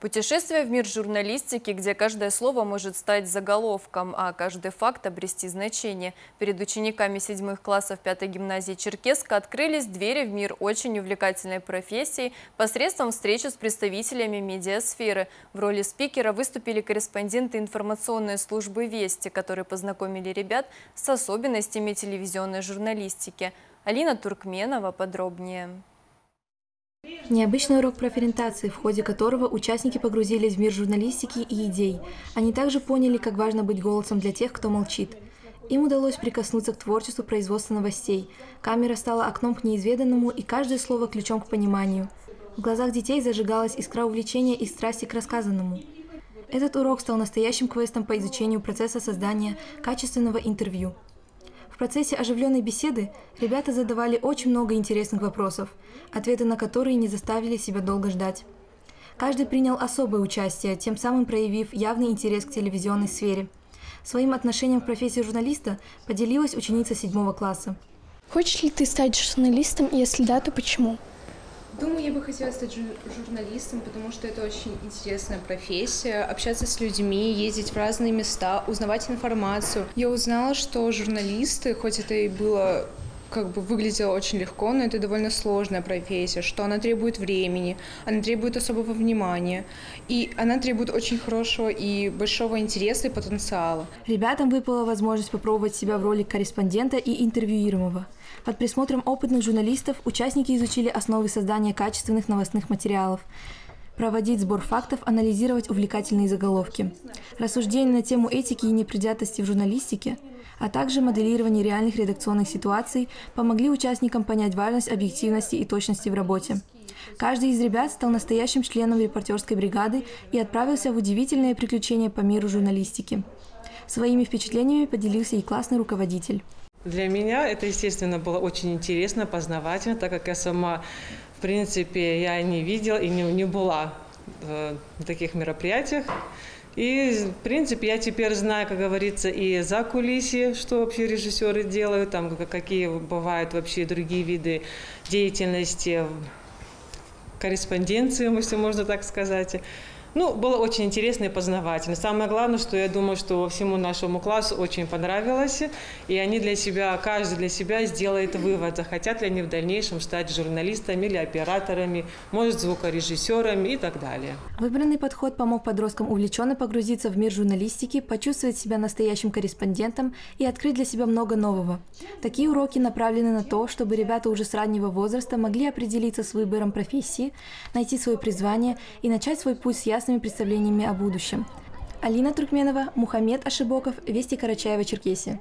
Путешествие в мир журналистики, где каждое слово может стать заголовком, а каждый факт обрести значение. Перед учениками седьмых классов пятой гимназии Черкеска открылись двери в мир очень увлекательной профессии посредством встречи с представителями медиасферы. В роли спикера выступили корреспонденты информационной службы «Вести», которые познакомили ребят с особенностями телевизионной журналистики. Алина Туркменова подробнее. Необычный урок профориентации, в ходе которого участники погрузились в мир журналистики и идей. Они также поняли, как важно быть голосом для тех, кто молчит. Им удалось прикоснуться к творчеству производства новостей. Камера стала окном к неизведанному и каждое слово ключом к пониманию. В глазах детей зажигалась искра увлечения и страсти к рассказанному. Этот урок стал настоящим квестом по изучению процесса создания качественного интервью процессе оживленной беседы ребята задавали очень много интересных вопросов, ответы на которые не заставили себя долго ждать. Каждый принял особое участие, тем самым проявив явный интерес к телевизионной сфере. Своим отношением к профессии журналиста поделилась ученица седьмого класса. Хочешь ли ты стать журналистом, если да, то почему? Думаю, я бы хотела стать журналистом, потому что это очень интересная профессия. Общаться с людьми, ездить в разные места, узнавать информацию. Я узнала, что журналисты, хоть это и было как бы выглядело очень легко, но это довольно сложная профессия, что она требует времени, она требует особого внимания, и она требует очень хорошего и большого интереса и потенциала. Ребятам выпала возможность попробовать себя в роли корреспондента и интервьюируемого. Под присмотром опытных журналистов участники изучили основы создания качественных новостных материалов, проводить сбор фактов, анализировать увлекательные заголовки. Рассуждения на тему этики и непредвзятости в журналистике, а также моделирование реальных редакционных ситуаций помогли участникам понять важность объективности и точности в работе. Каждый из ребят стал настоящим членом репортерской бригады и отправился в удивительные приключения по миру журналистики. Своими впечатлениями поделился и классный руководитель. Для меня это, естественно, было очень интересно, познавательно, так как я сама в принципе, я не видела и не, не была э, в таких мероприятиях. И, в принципе, я теперь знаю, как говорится, и за кулисье, что вообще режиссеры делают, там, какие бывают вообще другие виды деятельности, корреспонденции, если можно так сказать. Ну, было очень интересно и познавательно. Самое главное, что я думаю, что всему нашему классу очень понравилось, и они для себя, каждый для себя сделает вывод, захотят ли они в дальнейшем стать журналистами или операторами, может, звукорежиссерами и так далее. Выбранный подход помог подросткам увлеченно погрузиться в мир журналистики, почувствовать себя настоящим корреспондентом и открыть для себя много нового. Такие уроки направлены на то, чтобы ребята уже с раннего возраста могли определиться с выбором профессии, найти свое призвание и начать свой путь с ясностью ясными представлениями о будущем. Алина Туркменова, Мухаммед Ашибоков, Вести Карачаева, Черкесия.